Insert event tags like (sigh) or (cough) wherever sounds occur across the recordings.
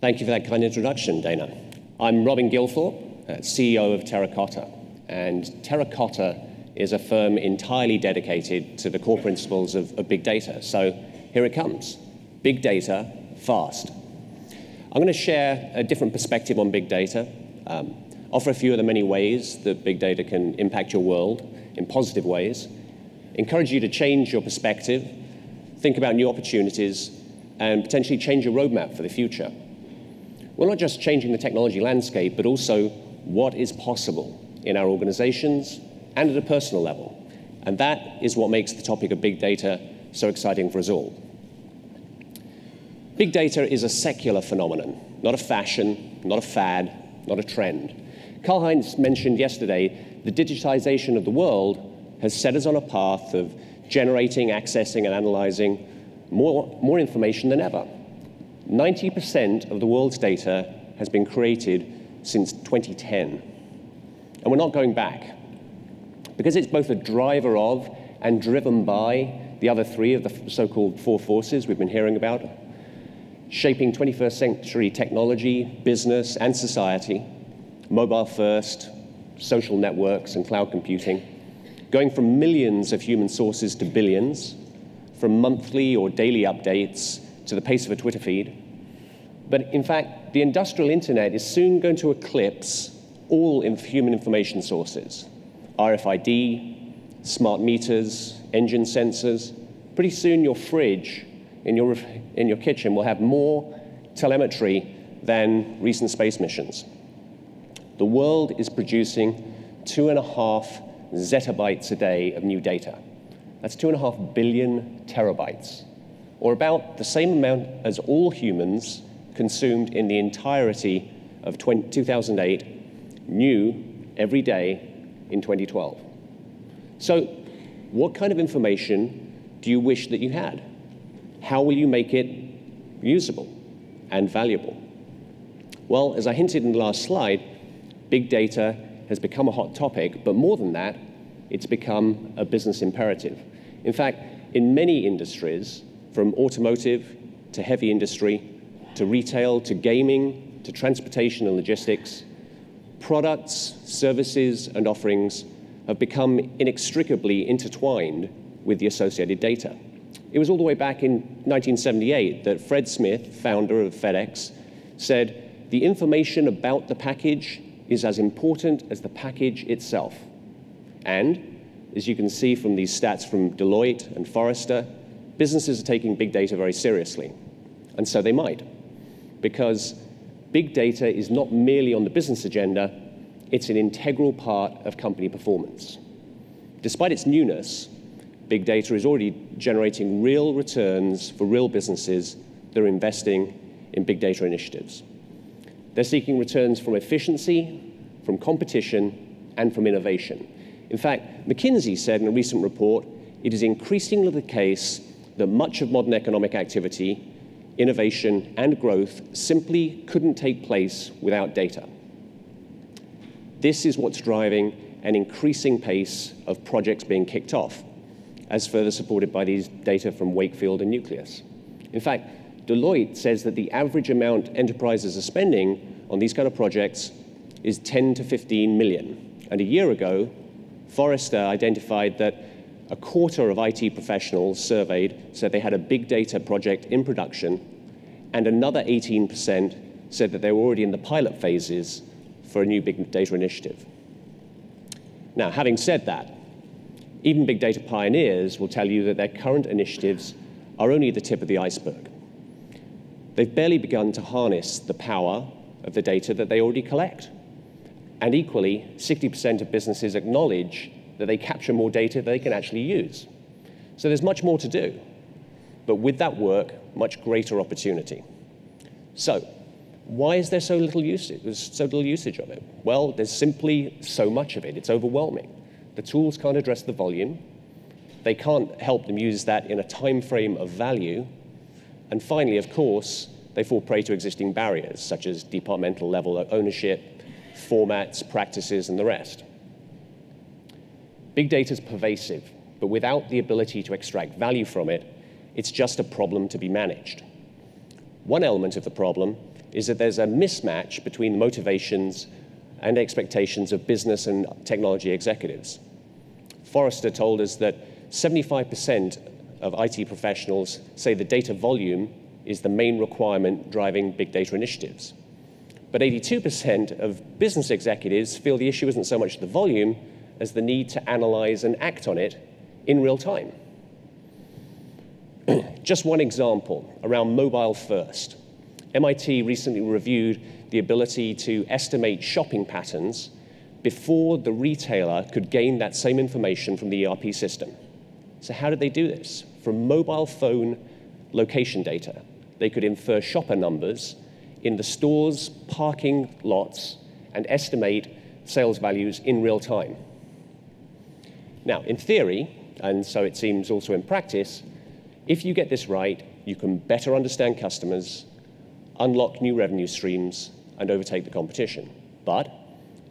Thank you for that kind introduction, Dana. I'm Robin Gilthorpe, uh, CEO of Terracotta. And Terracotta is a firm entirely dedicated to the core principles of, of big data. So here it comes big data, fast. I'm going to share a different perspective on big data, um, offer a few of the many ways that big data can impact your world in positive ways, encourage you to change your perspective, think about new opportunities, and potentially change your roadmap for the future. We're not just changing the technology landscape, but also what is possible in our organizations and at a personal level. And that is what makes the topic of big data so exciting for us all. Big data is a secular phenomenon, not a fashion, not a fad, not a trend. Karl Heinz mentioned yesterday the digitization of the world has set us on a path of generating, accessing, and analyzing more, more information than ever. 90% of the world's data has been created since 2010. And we're not going back. Because it's both a driver of and driven by the other three of the so called four forces we've been hearing about, shaping 21st century technology, business, and society, mobile first, social networks, and cloud computing, going from millions of human sources to billions, from monthly or daily updates to the pace of a Twitter feed. But in fact, the industrial internet is soon going to eclipse all human information sources RFID, smart meters, engine sensors. Pretty soon, your fridge in your, in your kitchen will have more telemetry than recent space missions. The world is producing two and a half zettabytes a day of new data. That's two and a half billion terabytes, or about the same amount as all humans consumed in the entirety of 20, 2008 new every day in 2012. So, what kind of information do you wish that you had? How will you make it usable and valuable? Well, as I hinted in the last slide, big data has become a hot topic, but more than that, it's become a business imperative. In fact, in many industries, from automotive to heavy industry to retail to gaming to transportation and logistics, products, services, and offerings have become inextricably intertwined with the associated data. It was all the way back in 1978 that Fred Smith, founder of FedEx, said, The information about the package is as important as the package itself. And, as you can see from these stats from Deloitte and Forrester, businesses are taking big data very seriously. And so they might, because big data is not merely on the business agenda, it's an integral part of company performance. Despite its newness, big data is already generating real returns for real businesses that are investing in big data initiatives. They're seeking returns from efficiency, from competition, and from innovation. In fact, McKinsey said in a recent report it is increasingly the case that much of modern economic activity, innovation, and growth simply couldn't take place without data. This is what's driving an increasing pace of projects being kicked off, as further supported by these data from Wakefield and Nucleus. In fact, Deloitte says that the average amount enterprises are spending on these kind of projects is 10 to 15 million. And a year ago, Forrester identified that a quarter of IT professionals surveyed said they had a big data project in production, and another 18% said that they were already in the pilot phases for a new big data initiative. Now, having said that, even big data pioneers will tell you that their current initiatives are only the tip of the iceberg. They've barely begun to harness the power of the data that they already collect. And equally, 60% of businesses acknowledge that they capture more data that they can actually use. So there's much more to do. But with that work, much greater opportunity. So, why is there so little usage, there's so little usage of it? Well, there's simply so much of it. It's overwhelming. The tools can't address the volume. They can't help them use that in a time frame of value. And finally, of course, they fall prey to existing barriers, such as departmental level ownership, formats, practices, and the rest. Big data is pervasive, but without the ability to extract value from it, it's just a problem to be managed. One element of the problem is that there's a mismatch between the motivations and expectations of business and technology executives. Forrester told us that 75% of IT professionals say the data volume is the main requirement driving big data initiatives. But 82% of business executives feel the issue isn't so much the volume as the need to analyze and act on it in real time. (clears throat) Just one example around mobile first. MIT recently reviewed the ability to estimate shopping patterns before the retailer could gain that same information from the ERP system. So how did they do this? From mobile phone location data, they could infer shopper numbers in the store's parking lots and estimate sales values in real time. Now, in theory, and so it seems also in practice, if you get this right, you can better understand customers, unlock new revenue streams, and overtake the competition. But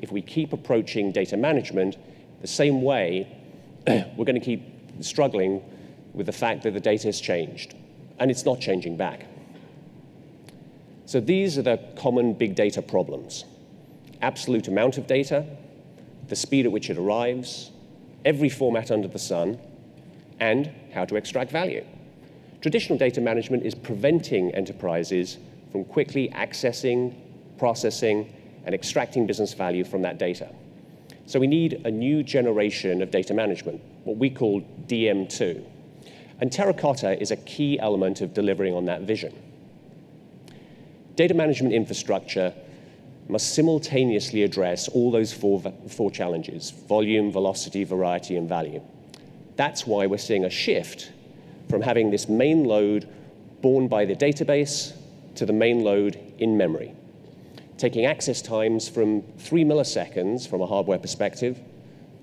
if we keep approaching data management the same way, (clears throat) we're going to keep struggling with the fact that the data has changed, and it's not changing back. So these are the common big data problems. Absolute amount of data, the speed at which it arrives, every format under the sun, and how to extract value. Traditional data management is preventing enterprises from quickly accessing, processing, and extracting business value from that data. So we need a new generation of data management, what we call DM2. And Terracotta is a key element of delivering on that vision. Data management infrastructure must simultaneously address all those four, four challenges, volume, velocity, variety, and value. That's why we're seeing a shift from having this main load borne by the database to the main load in memory, taking access times from three milliseconds from a hardware perspective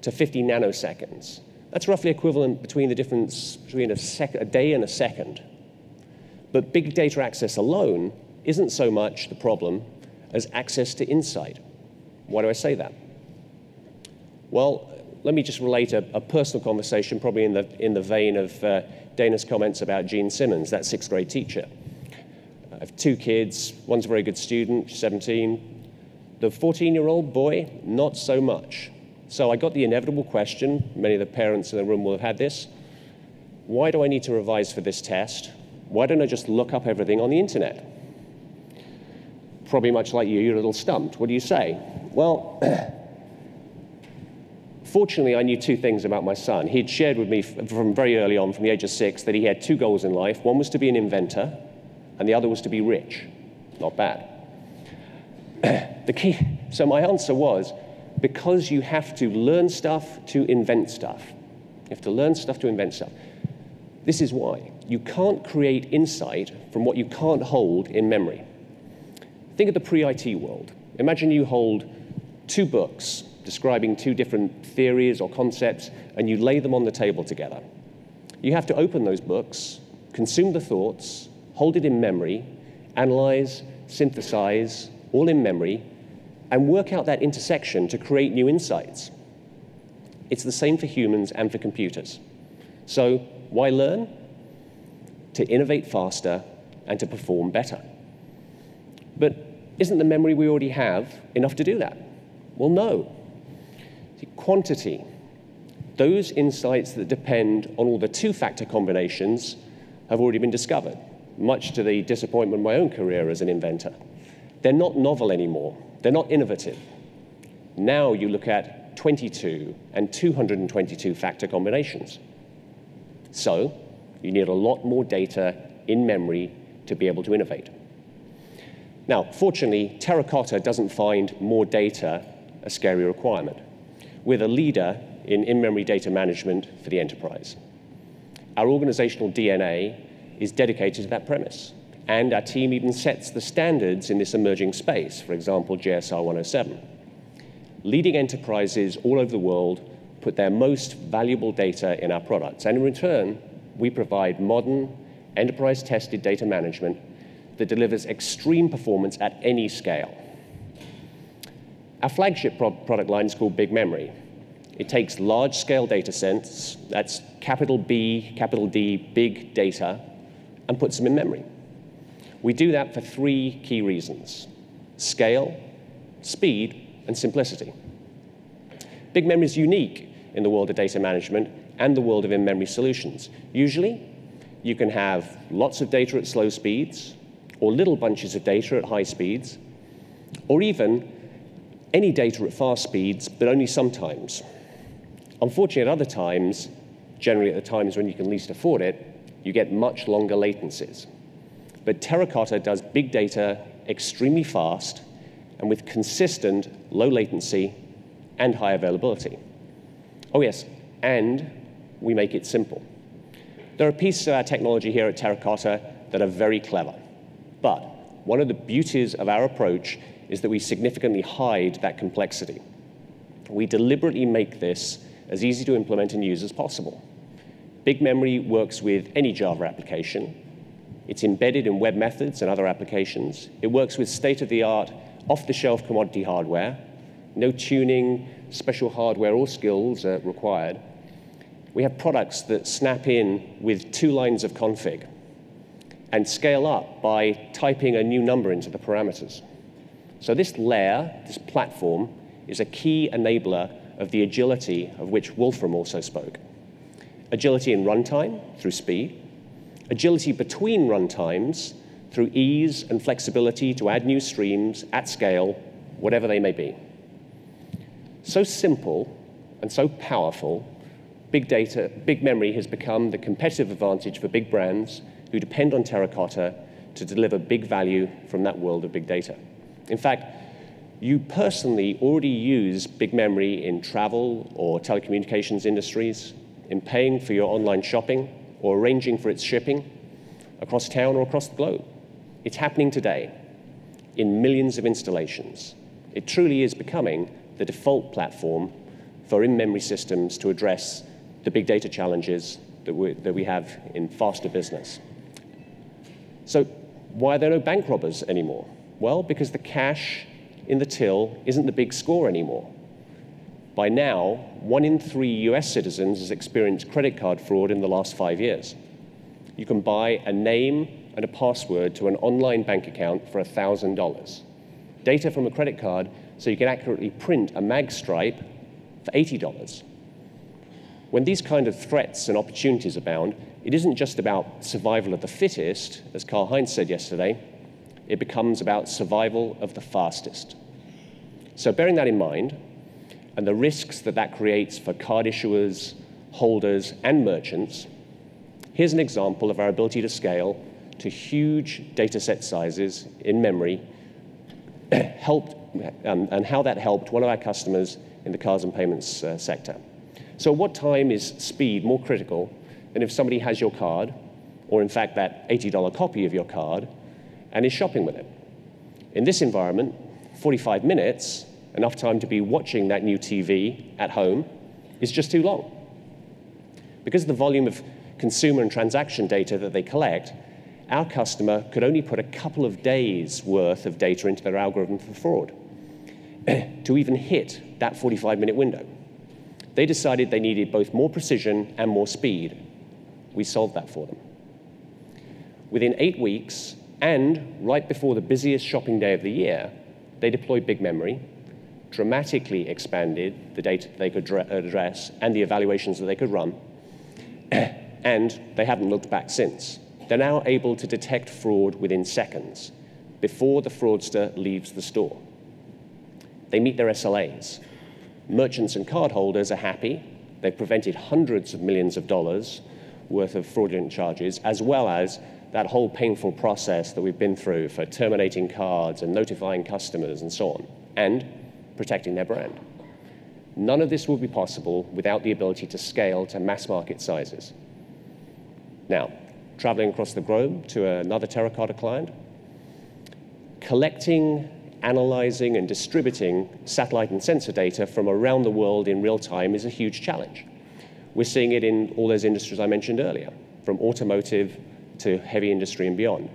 to 50 nanoseconds. That's roughly equivalent between the difference between a, a day and a second. But big data access alone isn't so much the problem as access to insight. Why do I say that? Well, let me just relate a, a personal conversation, probably in the, in the vein of uh, Dana's comments about Gene Simmons, that sixth grade teacher. I have two kids. One's a very good student, 17. The 14 year old boy, not so much. So I got the inevitable question. Many of the parents in the room will have had this. Why do I need to revise for this test? Why don't I just look up everything on the internet? Probably much like you, you're a little stumped. What do you say? Well, (clears throat) fortunately, I knew two things about my son. He'd shared with me from very early on, from the age of six, that he had two goals in life. One was to be an inventor, and the other was to be rich. Not bad. (clears throat) the key, so my answer was because you have to learn stuff to invent stuff. You have to learn stuff to invent stuff. This is why. You can't create insight from what you can't hold in memory. Think of the pre IT world. Imagine you hold two books describing two different theories or concepts, and you lay them on the table together. You have to open those books, consume the thoughts, hold it in memory, analyze, synthesize, all in memory, and work out that intersection to create new insights. It's the same for humans and for computers. So, why learn? To innovate faster and to perform better. But isn't the memory we already have enough to do that? Well, no. See, quantity, those insights that depend on all the two factor combinations, have already been discovered much to the disappointment of my own career as an inventor. They're not novel anymore. They're not innovative. Now you look at 22 and 222 factor combinations. So you need a lot more data in memory to be able to innovate. Now, fortunately, Terracotta doesn't find more data a scary requirement. We're the leader in in-memory data management for the enterprise. Our organizational DNA is dedicated to that premise. And our team even sets the standards in this emerging space, for example, JSR 107. Leading enterprises all over the world put their most valuable data in our products. And in return, we provide modern, enterprise tested data management that delivers extreme performance at any scale. Our flagship pro product line is called Big Memory. It takes large scale data sets, that's capital B, capital D, big data, and puts them in memory. We do that for three key reasons scale, speed, and simplicity. Big memory is unique in the world of data management and the world of in-memory solutions. Usually, you can have lots of data at slow speeds, or little bunches of data at high speeds, or even any data at fast speeds, but only sometimes. Unfortunately, at other times, generally at the times when you can least afford it, you get much longer latencies. But Terracotta does big data extremely fast and with consistent low latency and high availability. Oh yes, and we make it simple. There are pieces of our technology here at Terracotta that are very clever. But one of the beauties of our approach is that we significantly hide that complexity. We deliberately make this as easy to implement and use as possible. Big Memory works with any Java application. It's embedded in webMethods and other applications. It works with state-of-the-art, off-the-shelf commodity hardware. No tuning, special hardware or skills are required. We have products that snap in with two lines of config and scale up by typing a new number into the parameters. So this layer, this platform, is a key enabler of the agility of which Wolfram also spoke. Agility in runtime through speed, agility between runtimes through ease and flexibility to add new streams at scale, whatever they may be. So simple and so powerful, big data, big memory has become the competitive advantage for big brands who depend on Terracotta to deliver big value from that world of big data. In fact, you personally already use big memory in travel or telecommunications industries, in paying for your online shopping or arranging for its shipping across town or across the globe. It's happening today in millions of installations. It truly is becoming the default platform for in-memory systems to address the big data challenges that we, that we have in faster business. So why are there no bank robbers anymore? Well, because the cash in the till isn't the big score anymore. By now, one in three US citizens has experienced credit card fraud in the last five years. You can buy a name and a password to an online bank account for $1,000. Data from a credit card so you can accurately print a mag stripe for $80. When these kind of threats and opportunities abound, it isn't just about survival of the fittest, as Karl Heinz said yesterday, it becomes about survival of the fastest. So bearing that in mind, and the risks that that creates for card issuers, holders, and merchants, here's an example of our ability to scale to huge data set sizes in memory (clears throat) helped, um, and how that helped one of our customers in the cards and payments uh, sector. So what time is speed more critical than if somebody has your card, or in fact that $80 copy of your card, and is shopping with it. In this environment, 45 minutes, enough time to be watching that new TV at home, is just too long. Because of the volume of consumer and transaction data that they collect, our customer could only put a couple of days worth of data into their algorithm for fraud (clears throat) to even hit that 45 minute window. They decided they needed both more precision and more speed. We solved that for them. Within eight weeks, and right before the busiest shopping day of the year, they deployed Big Memory, dramatically expanded the data they could address and the evaluations that they could run, (clears throat) and they haven't looked back since. They're now able to detect fraud within seconds, before the fraudster leaves the store. They meet their SLAs. Merchants and cardholders are happy. They've prevented hundreds of millions of dollars worth of fraudulent charges, as well as that whole painful process that we've been through for terminating cards and notifying customers and so on, and protecting their brand. None of this will be possible without the ability to scale to mass market sizes. Now, traveling across the globe to another Terracotta client, collecting, analyzing, and distributing satellite and sensor data from around the world in real time is a huge challenge. We're seeing it in all those industries I mentioned earlier, from automotive to heavy industry and beyond.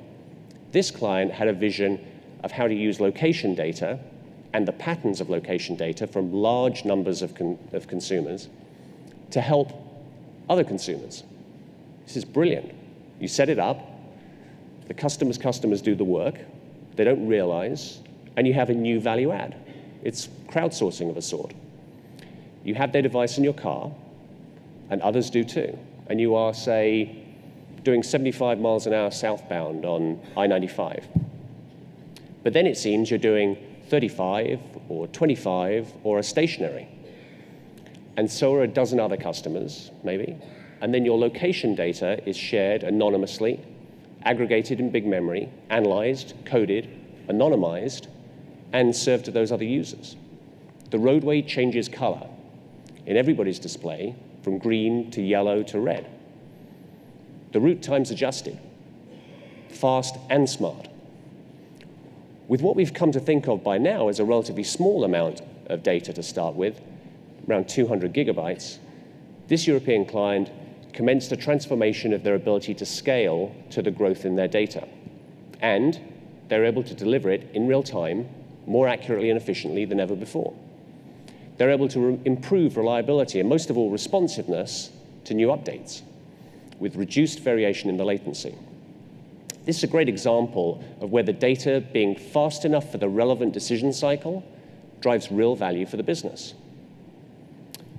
This client had a vision of how to use location data and the patterns of location data from large numbers of, con of consumers to help other consumers. This is brilliant. You set it up, The customer's customers do the work. They don't realize, and you have a new value add. It's crowdsourcing of a sort. You have their device in your car, and others do too. And you are, say, doing 75 miles an hour southbound on I 95. But then it seems you're doing 35 or 25 or a stationary. And so are a dozen other customers, maybe. And then your location data is shared anonymously, aggregated in big memory, analyzed, coded, anonymized, and served to those other users. The roadway changes color in everybody's display from green to yellow to red. The route time's adjusted, fast and smart. With what we've come to think of by now as a relatively small amount of data to start with, around 200 gigabytes, this European client commenced a transformation of their ability to scale to the growth in their data. And they're able to deliver it in real time, more accurately and efficiently than ever before. They're able to re improve reliability and most of all responsiveness to new updates with reduced variation in the latency. This is a great example of where the data being fast enough for the relevant decision cycle drives real value for the business.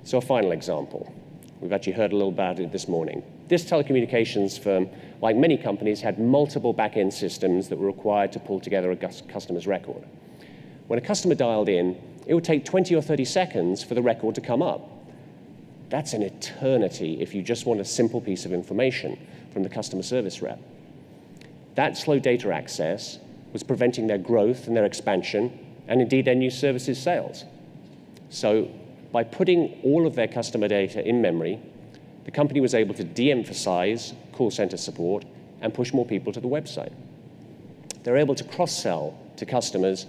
So a final example. We've actually heard a little about it this morning. This telecommunications firm, like many companies, had multiple back-end systems that were required to pull together a customer's record. When a customer dialed in, it would take 20 or 30 seconds for the record to come up. That's an eternity if you just want a simple piece of information from the customer service rep. That slow data access was preventing their growth and their expansion, and indeed their new services sales. So by putting all of their customer data in memory, the company was able to de-emphasize call center support and push more people to the website. They're able to cross-sell to customers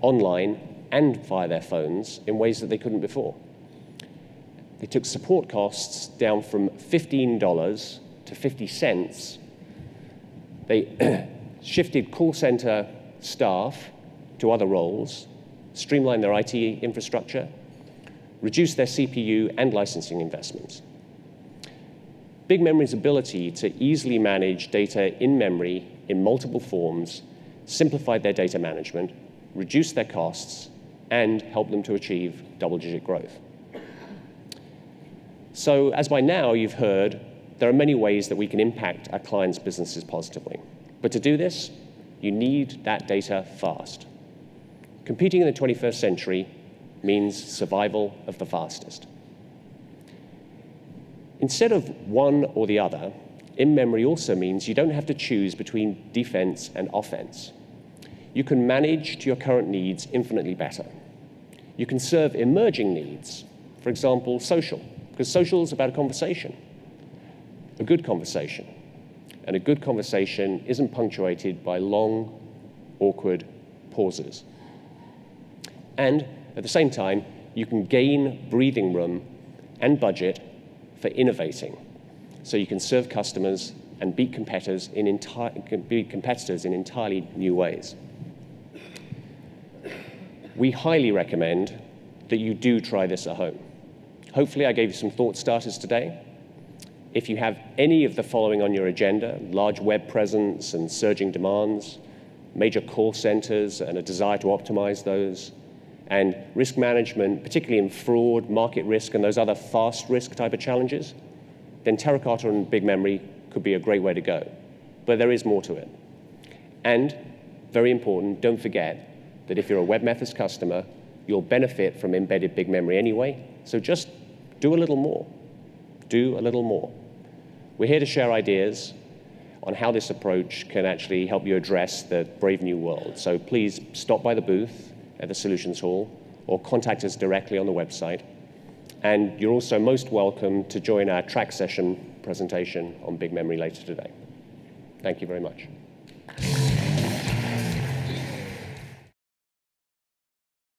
online and via their phones in ways that they couldn't before. They took support costs down from $15 to 50 cents. They (clears throat) shifted call center staff to other roles, streamlined their IT infrastructure, reduced their CPU and licensing investments. Big Memory's ability to easily manage data in memory in multiple forms simplified their data management, reduced their costs, and help them to achieve double-digit growth. So as by now you've heard, there are many ways that we can impact our clients' businesses positively. But to do this, you need that data fast. Competing in the 21st century means survival of the fastest. Instead of one or the other, in memory also means you don't have to choose between defense and offense. You can manage to your current needs infinitely better. You can serve emerging needs, for example, social, because social is about a conversation, a good conversation. And a good conversation isn't punctuated by long, awkward pauses. And at the same time, you can gain breathing room and budget for innovating. So you can serve customers and beat competitors in, beat competitors in entirely new ways we highly recommend that you do try this at home. Hopefully I gave you some thought starters today. If you have any of the following on your agenda, large web presence and surging demands, major call centers and a desire to optimize those, and risk management, particularly in fraud, market risk, and those other fast risk type of challenges, then Terracotta and Big Memory could be a great way to go. But there is more to it. And, very important, don't forget, that if you're a webMethods customer, you'll benefit from embedded big memory anyway. So just do a little more. Do a little more. We're here to share ideas on how this approach can actually help you address the brave new world. So please stop by the booth at the Solutions Hall or contact us directly on the website. And you're also most welcome to join our track session presentation on big memory later today. Thank you very much.